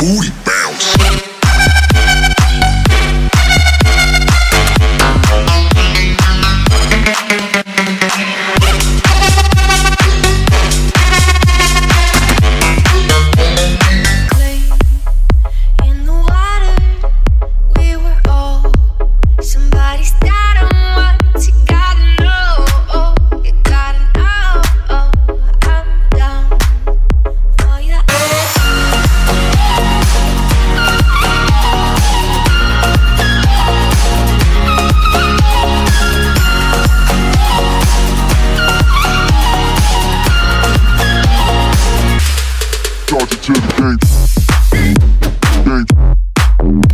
пуль. to the gates. Gate.